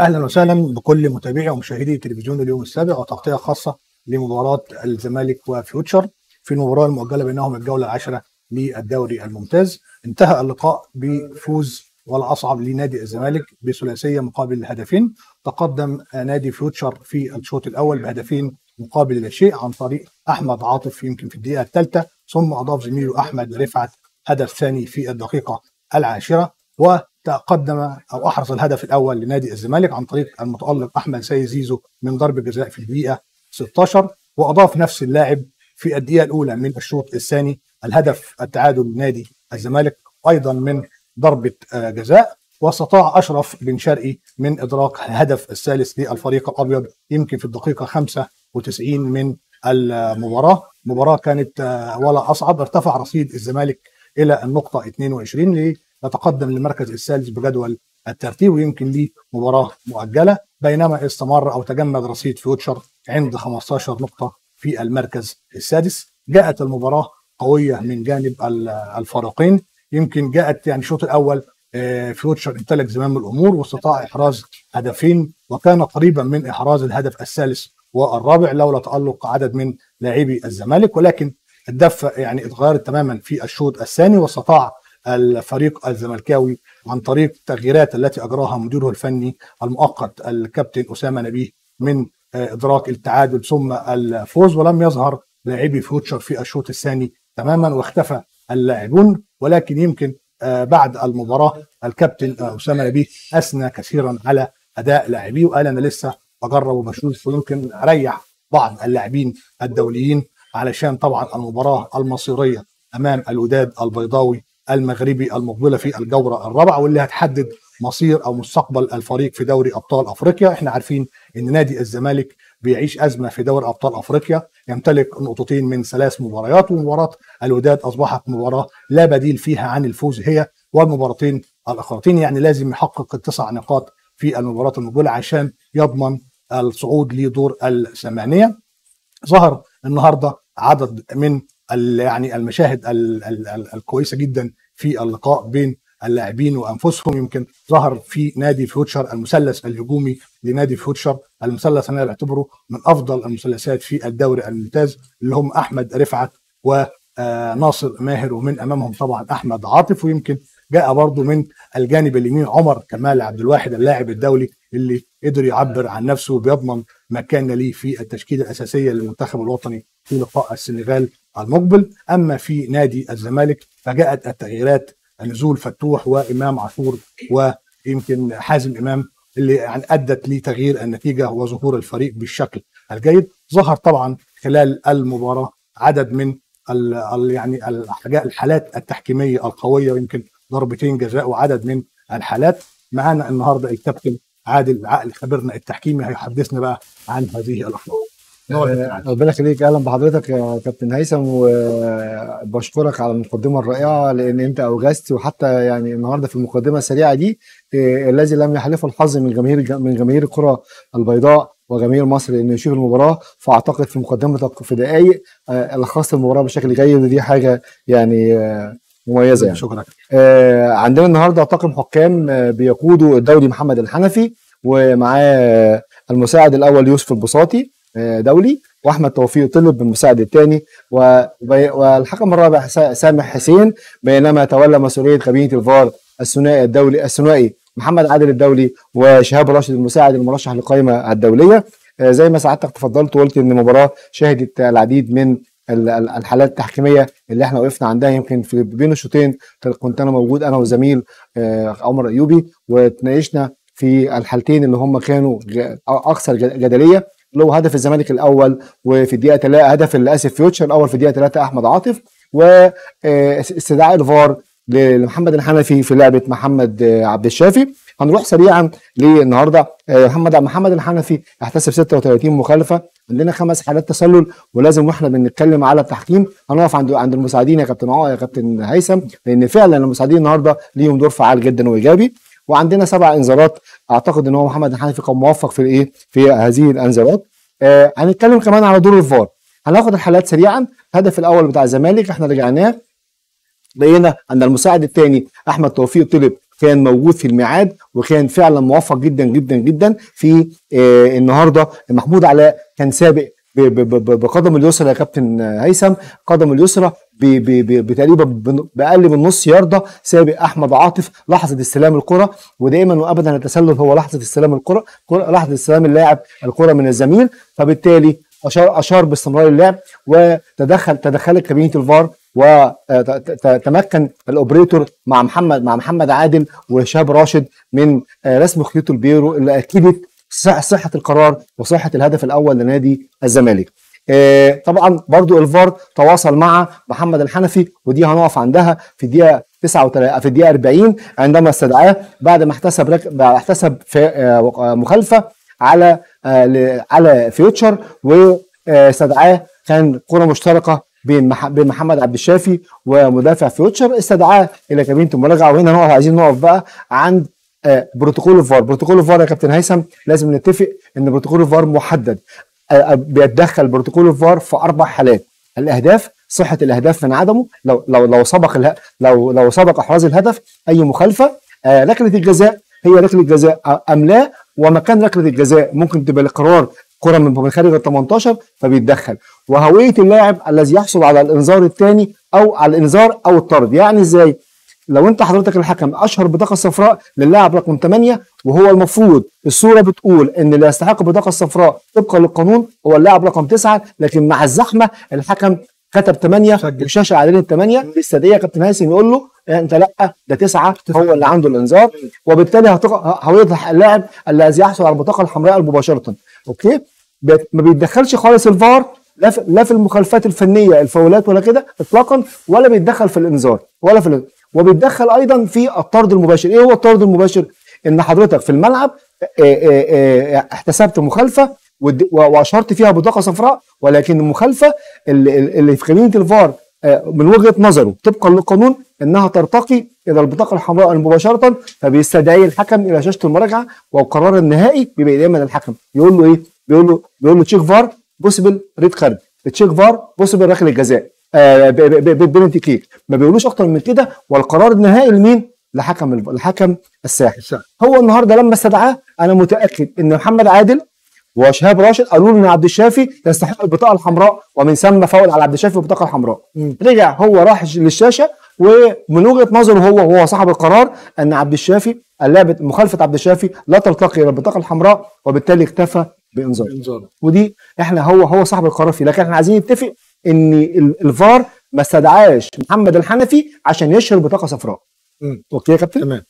أهلا وسهلا بكل متابعي ومشاهدي تلفزيون اليوم السابع وتغطية خاصة لمباراة الزمالك وفيوتشر في المباراة المؤجلة بينهم الجولة العاشره للدوري الممتاز. انتهى اللقاء بفوز والأصعب لنادي الزمالك بثلاثية مقابل هدفين. تقدم نادي فيوتشر في الشوط الأول بهدفين مقابل لا شيء عن طريق أحمد عاطف يمكن في الدقيقة الثالثة ثم أضاف زميله أحمد رفعت هدف ثاني في الدقيقة العاشرة وتقدم أو احرز الهدف الأول لنادي الزمالك عن طريق المتألق أحمد سيد زيزو من ضربه جزاء في الدقيقة 16 وأضاف نفس اللاعب في الدقيقة الأولى من الشوط الثاني الهدف التعادل لنادي الزمالك أيضا من ضربة جزاء واستطاع أشرف بن شرقي من إدراك الهدف الثالث للفريق الأبيض يمكن في الدقيقة 95 من المباراة. مباراة كانت ولا أصعب ارتفع رصيد الزمالك إلى النقطة 22 ليتقدم للمركز الثالث بجدول الترتيب ويمكن ليه مباراة مؤجلة بينما استمر أو تجمد رصيد فيوتشر عند 15 نقطة في المركز السادس. جاءت المباراة قوية من جانب الفريقين يمكن جاءت يعني الشوط الأول فيوتشر امتلك زمام الأمور واستطاع إحراز هدفين وكان قريبا من إحراز الهدف الثالث والرابع لولا تألق عدد من لاعبي الزمالك ولكن الدفه يعني اتغيرت تماما في الشوط الثاني واستطاع الفريق الزملكاوي عن طريق التغييرات التي أجراها مديره الفني المؤقت الكابتن أسامة نبيه من إدراك التعادل ثم الفوز ولم يظهر لاعبي فيوتشر في الشوط الثاني تماما واختفى اللاعبون ولكن يمكن بعد المباراة الكابتن أسامة نبيه أثنى كثيرا على أداء لاعبيه وقال أنا لسه بجرب وبشوف ويمكن أريح بعض اللاعبين الدوليين علشان طبعا المباراة المصيرية أمام الوداد البيضاوي المغربي المقبلة في الجوره الرابعة واللي هتحدد مصير أو مستقبل الفريق في دوري أبطال أفريقيا. إحنا عارفين إن نادي الزمالك بيعيش أزمة في دوري أبطال أفريقيا. يمتلك نقطتين من ثلاث مباريات ومباراة الوداد أصبحت مباراة لا بديل فيها عن الفوز هي والمباراتين الأخرتين. يعني لازم يحقق التسع نقاط في المباراة المقبلة عشان يضمن الصعود لدور الثمانية. ظهر النهارده عدد من يعني المشاهد ال ال ال الكويسة جدا في اللقاء بين اللاعبين وأنفسهم. يمكن ظهر في نادي فيوتشر المثلث الهجومي لنادي فيوتشر المثلث أنا بعتبره من أفضل المثلثات في الدوري الممتاز اللي هم أحمد رفعت وناصر ماهر ومن أمامهم طبعا أحمد عاطف ويمكن جاء برضه من الجانب اليمين عمر كمال عبد الواحد اللاعب الدولي اللي قدر يعبر عن نفسه وبيضمن مكان ليه في التشكيلة الأساسية للمنتخب الوطني في لقاء السنغال المقبل. أما في نادي الزمالك فجاءت التغييرات نزول فتوح وإمام عاشور ويمكن حازم إمام اللي يعني أدت لتغيير النتيجة وظهور الفريق بالشكل الجيد. ظهر طبعا خلال المباراة عدد من ال يعني الحالات التحكيمية القوية ويمكن ضربتين جزاء وعدد من الحالات. معانا النهارده الكابتن عادل عقل خبيرنا التحكيمي هيحدثنا بقى عن هذه الأخبار. ربنا يخليك. أهلا بحضرتك يا كابتن هيثم وبشكرك على المقدمة الرائعة لأن أنت أوجزت وحتى يعني النهارده في المقدمة السريعة دي الذي لم يحلفه الحظ من جماهير من جماهير الكرة البيضاء وجماهير مصر إنه يشوف المباراة. فأعتقد في مقدمتك في دقائق لخصت المباراة بشكل جيد ودي حاجة يعني مميزة يعني. شكرا. آه عندنا النهارده طاقم حكام آه بيقودوا الدولي محمد الحنفي ومعاه المساعد الأول يوسف البساطي. آه دولي وأحمد توفيق طلب بالمساعد الثاني والحكم الرابع سامح حسين بينما تولى مسؤولية كابينه الفار الثنائي الدولي الثنائي محمد عادل الدولي وشهاب راشد المساعد المرشح للقائمة الدولية. زي ما سعادتك تفضلت وقلت إن المباراه شهدت العديد من الحالات التحكيمية اللي إحنا وقفنا عندها. يمكن في بين الشوطين كنت أنا موجود أنا وزميل عمر أيوبي وتناقشنا في الحالتين اللي هم كانوا أكثر جدلية. اللي هو هدف الزمالك الأول وفي الدقيقة 3 هدف اسف فيوتشر الأول في الدقيقة 3 أحمد عاطف واستدعاء الفار لمحمد الحنفي في لعبة محمد عبد الشافي. هنروح سريعا للنهاردة محمد محمد الحنفي احتسب 36 مخالفة عندنا خمس حالات تسلل ولازم وإحنا بنتكلم على التحكيم. هنقف عند عند المساعدين يا كابتن يا كابتن هيثم لأن فعلا المساعدين النهارده ليهم دور فعال جدا وإيجابي. وعندنا سبع انذارات. أعتقد إن هو محمد الحنفي كان موفق في الإيه؟ في هذه الانذارات. آه هنتكلم كمان على دور الفار. هناخد الحالات سريعا. الهدف الأول بتاع الزمالك إحنا رجعناه. لقينا ان المساعد الثاني أحمد توفيق طلب كان موجود في الميعاد وكان فعلا موفق جدا جدا جدا في آه النهارده. محمود علاء كان سابق بقدم اليسرى يا كابتن هيثم. قدم اليسرى بتقريبا بأقل من نص ياردة. سابق أحمد عاطف لحظة استلام الكرة. ودائما وابدا التسلل هو لحظة استلام الكرة. لحظة استلام اللاعب الكرة من الزميل. فبالتالي اشار أشار باستمرار اللعب وتدخل تدخلت كابينة الفار وتمكن ال operator مع محمد مع محمد عادل وشهاب راشد من آه، رسم خيوط البيرو اللي أكدت صحة القرار وصحة الهدف الأول لنادي الزمالك. آه، طبعا برضو الفار تواصل مع محمد الحنفي ودي هنقف عندها في الدقيقة 39 في الدقيقة 40 عندما استدعاه بعد ما احتسب رك... احتسب في آه، مخالفة على آه، على فيوتشر واستدعاه كان كرة مشتركة بين مح... بين محمد عبد الشافي ومدافع فيوتشر استدعاه إلى كابينة المراجعة وهنا نقف عايزين نقف بقى عند بروتوكول الفار بروتوكول الفار يا كابتن هيثم لازم نتفق إن بروتوكول الفار محدد. آه، آه، بيتدخل بروتوكول الفار في أربع حالات. الأهداف صحة الأهداف من عدمه لو لو لو سبق. لو لو سبق احراز الهدف أي مخالفة. آه، ركلة الجزاء هي ركلة جزاء أم لا؟ ومكان ركلة الجزاء ممكن تبقى لقرار كرة من خارج ال 18 فبيتدخل. وهوية اللاعب الذي يحصل على الإنذار الثاني أو على الإنذار أو الطرد. يعني إزاي؟ لو انت حضرتك الحكم أشهر بطاقة صفراء للاعب رقم 8 وهو المفروض الصورة بتقول إن اللي يستحق البطاقه الصفراء طبقا للقانون هو اللاعب رقم 9 لكن مع الزحمة الحكم كتب 8 سجل. وشاشة عليه الثمانيه الاستاديه يا كابتن هاسم يقول له أنت لأ ده 9 هو اللي عنده الإنذار وبالتالي هيوضح اللاعب الذي يحصل على البطاقة الحمراء مباشرة أوكي ما بيتدخلش خالص الفار لا في, لا في المخالفات الفنية الفاولات ولا كده اطلاقا ولا بيتدخل في الإنذار ولا في. وبيتدخل أيضا في الطرد المباشر. إيه هو الطرد المباشر؟ إن حضرتك في الملعب آه، آه، آه، احتسبت مخالفة واشهرت فيها بطاقة صفراء ولكن المخالفة اللي, في كابينه الفار من وجهة نظره طبقا للقانون إنها ترتقي إلى البطاقة الحمراء مباشرة فبيستدعي الحكم إلى شاشة المراجعة والقرار النهائي بيبقى دايما الحكم. يقول له إيه؟ بيقول له بيقول له check VAR possible red card. check VAR possible ركلة جزاء. آه penalty kick ما بيقولوش أكتر من كده والقرار النهائي لمين؟ لحكم الف- لحكم الساحة. هو النهارده لما استدعاه أنا متأكد إن محمد عادل وشهاب راشد قالوا له إن عبد الشافي يستحق البطاقة الحمراء ومن ثم فاول على عبد الشافي البطاقه الحمراء. رجع هو راح للشاشة ومن وجهة نظره هو هو صاحب القرار إن عبد الشافي اللعبة مخالفة عبد الشافي لا ترتقي إلى البطاقة الحمراء وبالتالي اكتفى بإنذار انذار ودي إحنا هو هو صاحب القرار فيه لكن إحنا عايزين نتفق إن ال- الفار ما استدعاش محمد الحنفي عشان يشهر بطاقه صفراء. okay يا كابتن؟ تمام.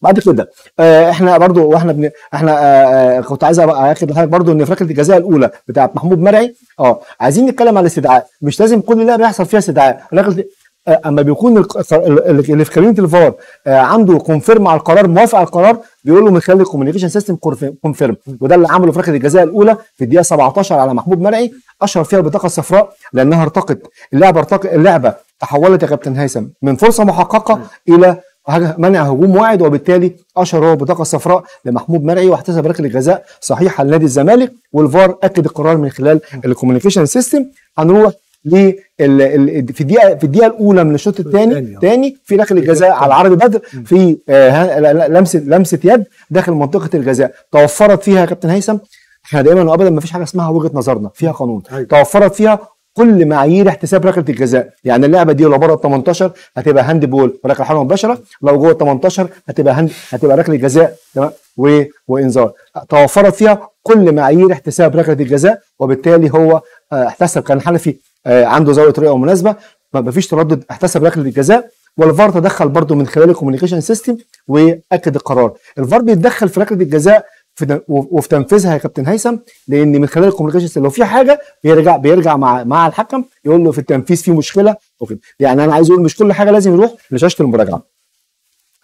بعد كده آه إحنا برضو وإحنا بن... إحنا آه آه كنت عايز اكد لحضرتك برضو إن في ركله الجزاء الأولى بتاعت محمود مرعي آه عايزين نتكلم على الاستدعاء. مش لازم كل لعبه يحصل فيها استدعاء. ركله أما بيكون اللي في كابينة الفار آه عنده confirm على القرار موافق على القرار بيقول له من خلال ال communication system confirm وده اللي عمله في ركلة الجزاء الأولى في الدقيقة 17 على محمود مرعي أشهر فيها البطاقه الصفراء لأنها ارتقت. اللعبة ارتقت اللعبة تحولت يا كابتن هيثم من فرصة محققة إلى منع هجوم واعد وبالتالي أشهر هو بطاقة صفراء لمحمود مرعي واحتسب ركلة جزاء صحيحة لنادي الزمالك والفار أكد القرار من خلال ال communication system هنروح في الدقيقة في الدقيقة الأولى من الشوط الثاني الثاني، آه. تاني في ركله جزاء على عرض بدر في آه، لمسة لمسة يد داخل منطقة الجزاء. توفرت فيها يا كابتن هيثم إحنا دايما وابدا ما فيش حاجة اسمها وجهة نظرنا فيها قانون. أيوة. توفرت فيها كل معايير احتساب ركلة الجزاء. يعني اللعبة دي لو بره ال 18 هتبقى handball وركله حره مباشرة. لو جوه ال 18 هتبقى hand هتبقى ركلة جزاء تمام؟ و... وإنذار. توفرت فيها كل معايير احتساب ركلة الجزاء وبالتالي هو آه، احتسب. كان الحنفي آه، عنده زاوية رؤية مناسبه ما فيش تردد احتسب ركلة الجزاء والفار تدخل برضو من خلال ال communication system واكد القرار. الفار بيتدخل في ركلة الجزاء في وفي تنفيذها يا كابتن هيثم لأن من خلال الكوميونيكيشن لو في حاجة بيرجع بيرجع مع مع الحكم يقول له في التنفيذ في مشكلة. وكده يعني أنا عايز أقول مش كل حاجة لازم يروح لشاشة المراجعة.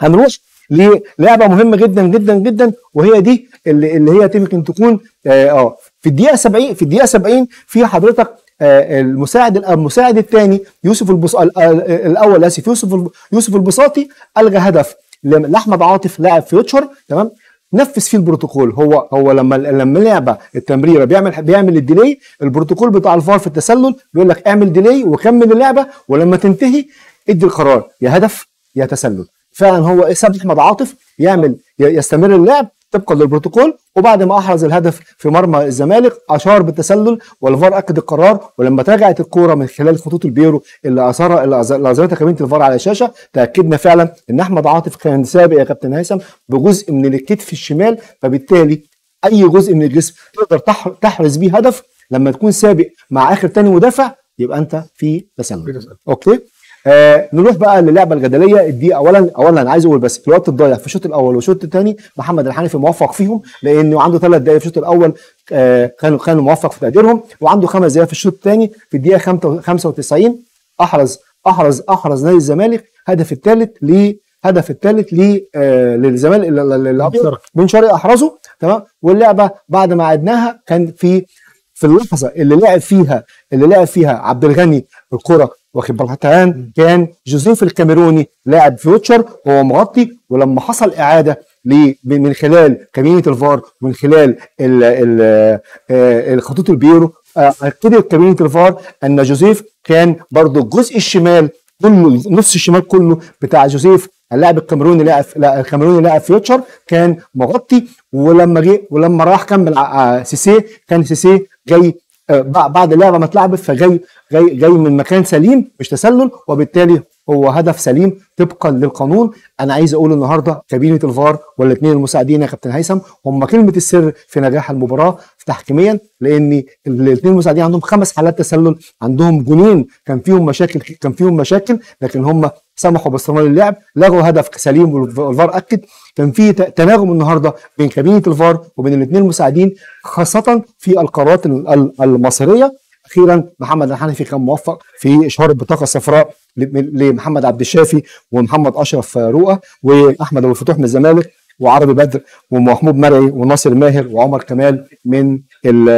هنروح للعبة مهمة جدا جدا جدا وهي دي اللي, اللي هي يمكن تكون آه آه، في الدقيقة 70 في الدقيقة 70 في حضرتك آه، المساعد المساعد الثاني يوسف الأول آسف يوسف يوسف البساطي ألغى هدف لأحمد عاطف لاعب فيوتشر تمام؟ نفذ فيه البروتوكول. هو هو لما لما لعبه التمريرة بيعمل بيعمل ال delay البروتوكول بتاع الفار في التسلل بيقول لك اعمل delay وكمل اللعبة ولما تنتهي ادي القرار يا هدف يا تسلل. فعلا هو ساب أحمد عاطف يعمل يستمر اللعب طبقا للبروتوكول وبعد ما أحرز الهدف في مرمى الزمالك أشار بالتسلل والفار أكد القرار ولما تراجعت الكورة من خلال خطوط البيرو اللي اثرها اللي اظهرتها كابينه الفار على الشاشه تأكدنا فعلا إن أحمد عاطف كان سابق يا كابتن هيثم بجزء من الكتف الشمال فبالتالي أي جزء من الجسم تقدر تح- تحرز بيه هدف لما تكون سابق مع آخر تاني مدافع يبقى أنت في تسلل. أوكي آه نروح بقى للعبة الجدلية. دي اولا اولا أنا عايز أقول بس في الوقت الضايع في الشوط الأول والشوط الثاني محمد الحنفي موفق فيهم لأنه عنده ثلاث دقائق في الشوط الأول آه كانوا كانوا موفق في تقديرهم وعنده خمس دقائق في الشوط الثاني في الدقيقة 95 أحرز أحرز أحرز نادي الزمالك هدف الثالث ل هدف الثالث ل آه للزمالك ال- ال- الابيض. بن شرقي أحرزه تمام؟ واللعبة بعد ما عدناها كان في في اللحظة اللي لعب فيها اللي لعب فيها عبد الغني الكرة واخد بالك؟ كان كان جوزيف الكاميروني لاعب فيوتشر وهو مغطي ولما حصل إعادة ل- من خلال كابينه الفار ومن خلال ال- ال- آه، الخطوط البيرو آه، أكدت كابينه الفار أن جوزيف كان برضو الجزء الشمال كله نص الشمال كله بتاع جوزيف اللاعب الكاميروني لاعب لا الكاميروني لاعب فيوتشر كان مغطي ولما جه ولما راح كمل ع- آه، سيسي كان سيسي جاي آه، بعد اللعبه ما اتلعبت فجاي جاي جاي من مكان سليم مش تسلل وبالتالي هو هدف سليم طبقا للقانون. أنا عايز أقول النهارده كابينة الفار والاثنين المساعدين يا كابتن هيثم هم كلمة السر في نجاح المباراة تحكيميا لأن الاثنين المساعدين عندهم خمس حالات تسلل عندهم جنين كان فيهم مشاكل كان فيهم مشاكل لكن هم سمحوا باستمرار اللعب لغوا هدف سليم والفار أكد. كان في تناغم النهارده بين كابينة الفار وبين الاثنين المساعدين خاصة في القرارات ال- ال- المصيريه أخيرا محمد الحنفي كان موفق في إشهار البطاقة الصفراء لمحمد عبد الشافي ومحمد أشرف رؤى وأحمد أبو الفتوح من الزمالك وعربي بدر ومحمود مرعي وناصر ماهر وعمر كمال من من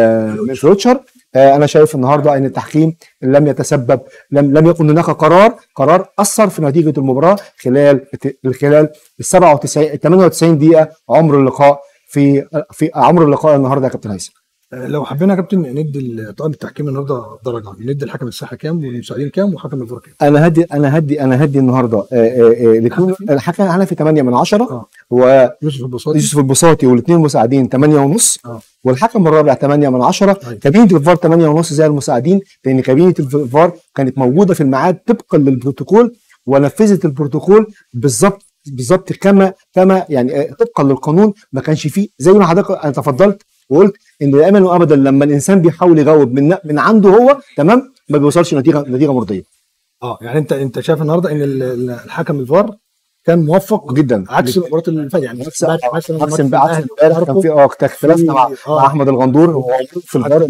أنا شايف النهارده أن التحكيم لم يتسبب لم لم يكن هناك قرار قرار أثر في نتيجة المباراة خلال خلال ال 97 ال 98 دقيقة عمر اللقاء في في عمر اللقاء النهارده يا كابتن هيثم. آه، لو حبينا يا كابتن ندي طاقم التحكيم النهارده درجة ندي الحكم الساحه كام والمساعدين كام وحكم الفار كام؟ أنا هدي أنا هدي أنا هدي النهارده الاثنين الحكم الحنفي 8 من 10 آه. ويوسف يوسف البساطي البساطي والاثنين مساعدين 8 ونص آه. والحكم الرابع 8 من 10 أيوة. كابينة الفار 8 ونص زي المساعدين لأن كابينة الفار كانت موجودة في الميعاد طبقا للبروتوكول ونفذت البروتوكول بالظبط بالظبط كما كما يعني آه، طبقا للقانون. ما كانش فيه زي ما حضرتك أنا تفضلت وقلت إن دائما وابدا لما الإنسان بيحاول يجاوب من من عنده هو تمام؟ ما بيوصلش نتيجه نتيجة مرضية. آه يعني انت أنت شايف النهارده إن ال- ال- الحكم الفار كان موفق جدا. عكس المباراه اللي فاتت. يعني عكس امبارح كان في آه مع, في- آه. مع أحمد الغندور. هو في الفار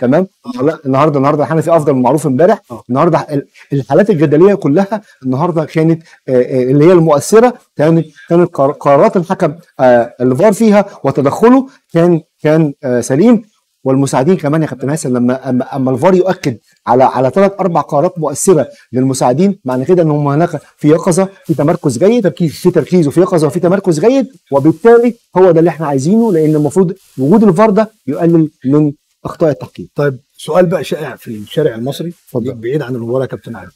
تمام. لا النهارده النهارده الحنفي أفضل من معروف امبارح. آه. النهارده ال- الحالات الجدلية كلها النهارده كانت آه، آه، اللي هي المؤثرة كانت كانت قر- قرارات الحكم آه، الفار فيها وتدخله كان كان آه، سليم. والمساعدين كمان يا كابتن هيثم لما اما الفار يؤكد على على ثلاث أربع قرارات مؤثرة للمساعدين معنى كده إن هم هناك في يقظة في تمركز جيد تركيز في تركيز وفي يقظة وفي تمركز جيد وبالتالي هو ده اللي إحنا عايزينه لأن المفروض وجود الفار ده يقلل من أخطاء التحكيم. طيب سؤال بقى شائع في الشارع المصري اتفضل. بعيد عن المباراه يا كابتن علي.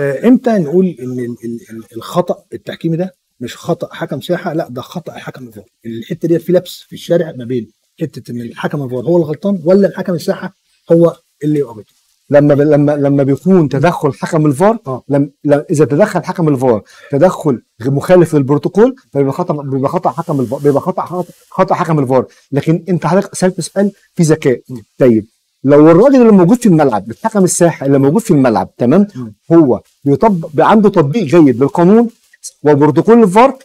آه إمتى نقول إن ال- ال- ال- الخطأ التحكيمي ده مش خطأ حكم ساحه لا ده خطأ حكم الفار الحتة دي في لبس في الشارع ما بين. حتة إن الحكم الفار هو الغلطان ولا الحكم الساحة هو اللي غلطان لما ب... لما لما بيكون تدخل حكم الفار آه. لم... لم... إذا تدخل حكم الفار تدخل مخالف للبروتوكول فبيبقى خطأ بيبقى خطأ حكم الفار بيبقى خطأ خطا- حكم الفار لكن أنت حضرتك سألت سؤال في ذكاء. طيب لو الراجل اللي موجود في الملعب الحكم الساحة اللي موجود في الملعب تمام؟ مم. هو بيطبق عنده تطبيق جيد للقانون وبروتوكول الفار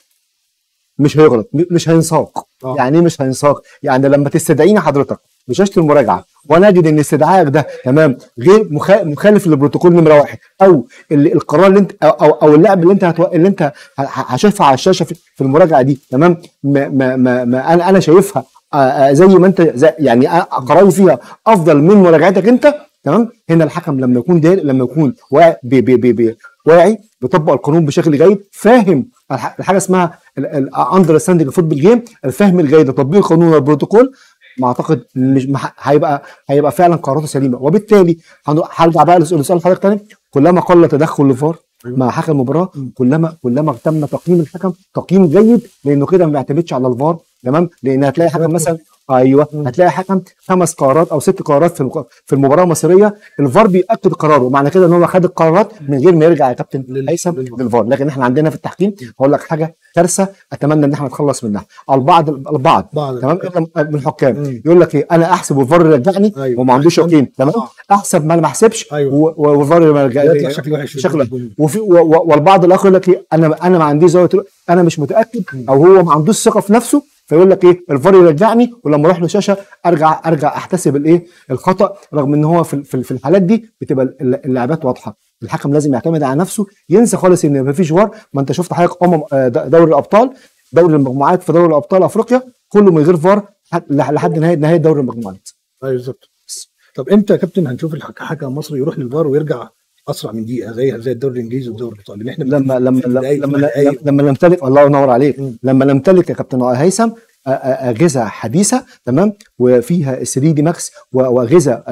مش هيغلط مش هينساق. آه. يعني إيه مش هينساق؟ يعني لما تستدعيني حضرتك لشاشه المراجعة وأنا أجد إن استدعائك ده تمام غير مخا- مخالف للبروتوكول نمرة واحد أو اللي القرار اللي أنت أو أو, أو اللعب اللي أنت هتو... اللي أنت هشوفها على الشاشة في, في المراجعة دي تمام؟ ما ما ما, ما أنا أنا شايفها زي ما أنت زي يعني قراري فيها أفضل من مراجعتك أنت تمام؟ هنا الحكم لما يكون دار لما يكون واعي بي بي بي بي واعي بيطبق القانون بشكل جيد فاهم الح- الحاجة اسمها understanding football game الفهم الجيد لتطبيق القانون والبروتوكول ما أعتقد مش هيبقى هيبقى فعلا قراراته سليمة. وبالتالي هرجع بقى لسؤال حضرتك تاني. كلما قل تدخل الفار أيوة. مع حكم المباراة. كلما كلما تم تقييم الحكم تقييم جيد لأنه كده ما بيعتمدش على الفار تمام؟ لأن هتلاقي حكم مثلا أيوه. مم. هتلاقي حكم خمس قرارات أو ست قرارات في في المباراة المصريه الفار بيأكد قراره. معنى كده إن هو خد القرارات من غير ما يرجع يا كابتن هيثم للفار. لكن إحنا عندنا في التحكيم هقول لك حاجة كارثة أتمنى إن إحنا نتخلص منها. البعض البعض. بعض. تمام؟ من الحكام. يقول لك إيه؟ أنا أحسب والفار يرجعني أيوة. وما عندوش يقين تمام؟ آه. أحسب ما أنا ما أحسبش أيوة. والفار ما يرجعني شكله وحش. شكله. وفي والبعض الآخر يقول لك إيه؟ أنا أنا ما عنديش أنا مش متأكد أو هو ما عندوش ثقة في نفسه. فيقول لك إيه؟ الفار يرجعني ولما أروح له شاشة أرجع أرجع أحتسب الإيه؟ الخطأ رغم إن هو في في- الحالات دي بتبقى ال- اللعبات واضحة. الحكم لازم يعتمد على نفسه ينسى خالص إن ما فيش فار. ما أنت شفت حضرتك امم دوري الأبطال دوري المجموعات في دوري الأبطال أفريقيا كله من غير فار لحد- نهاية نهاية دوري المجموعات. أيوه بالظبط. طب إمتى يا كابتن هنشوف الحك- حكم مصري يروح للفار ويرجع أسرع من دقيقة زي زي الدوري الإنجليزي والدوري الإيطالي إحنا لما لما لما. لما نمتلك الله ينور عليك. لما نمتلك يا كابتن هيثم اجهزه حديثة تمام وفيها 3D max واجهزه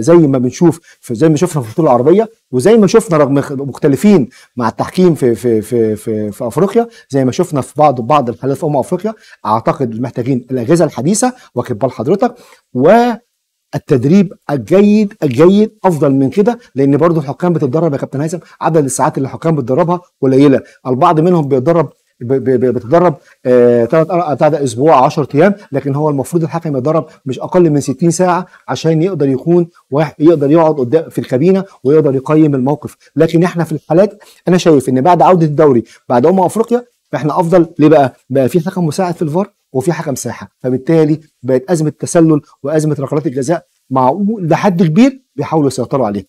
زي ما بنشوف زي ما شفنا في البطولة العربية وزي ما شفنا رغم مختلفين مع التحكيم في في في في, في أفريقيا زي ما شفنا في بعض بعض الحالات في أمم أفريقيا أعتقد محتاجين الاجهزه الحديثة واخد بال حضرتك و التدريب الجيد الجيد أفضل من كده لأن برضو الحكام بتتدرب يا كابتن هيثم عدد الساعات اللي الحكام بتدربها قليلة. البعض منهم بيتدرب ب- ب- ب- بتدرب ثلاث بتاع أسبوع 10 أيام لكن هو المفروض الحكم يتدرب مش أقل من 60 ساعة عشان يقدر يكون واحد يقدر يقعد قدام في الكابينة ويقدر يقيم الموقف. لكن إحنا في الحالات أنا شايف إن بعد عودة الدوري بعد أمم أفريقيا إحنا أفضل ليه بقى؟ بقى في حكم مساعد في الفار. وفي حكم ساحة. فبالتالي بقت أزمة تسلل وأزمة ركلات الجزاء معقول لحد كبير بيحاولوا يسيطروا عليه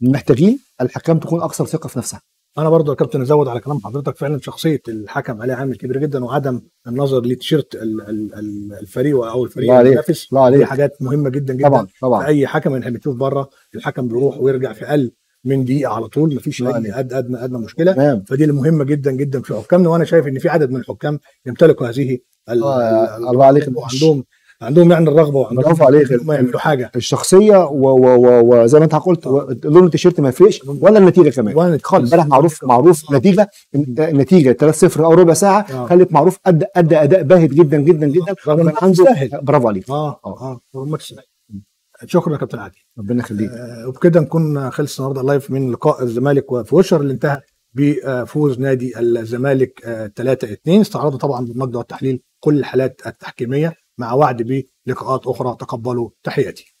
محتاجين الحكام تكون أكثر ثقة في نفسها. أنا برضو يا كابتن أزود على كلام حضرتك فعلا شخصية الحكم عليه عامل كبير جدا وعدم النظر لتيشيرت ال- ال- ال- الفريق أو الفريق. المنافس. دي حاجات مهمة جدا جدا. طبعا في طبعا. أي حكم إحنا بنشوف بره الحكم بيروح ويرجع في أقل من دقيقة على طول مفيش أي. أد- أدنى أدنى مشكلة. تمام. فدي اللي مهمه جدا جدا في حكامنا وأنا شايف إن في عدد من الحكام يمتلكوا هذه الله عليك. وعندهم عندهم يعني الرغبة وعندهم برافو عليك. هم يعملوا حاجة. الشخصية وزي ما أنت قلت و- لون التيشيرت ما يفرقش ولا النتيجة كمان. وأنا خالص. امبارح معروف معروف نتيجة النتيجة 3-0 أو ربع ساعة آه. خلت معروف ادى أدى أداء باهت جدا جدا جدا. رغم عنده. برافو عليك. آه. آه. آه. ماتش. شكرا يا كابتن عادل. ربنا يخليك. آه، وبكده نكون خلص النهارده لايف من لقاء الزمالك وفوشر اللي انتهى بفوز نادي الزمالك 3 2 استعرضنا طبعا بالنقد والتحليل كل الحالات التحكيمية مع وعد بلقاءات أخرى. تقبلوا. تحياتي.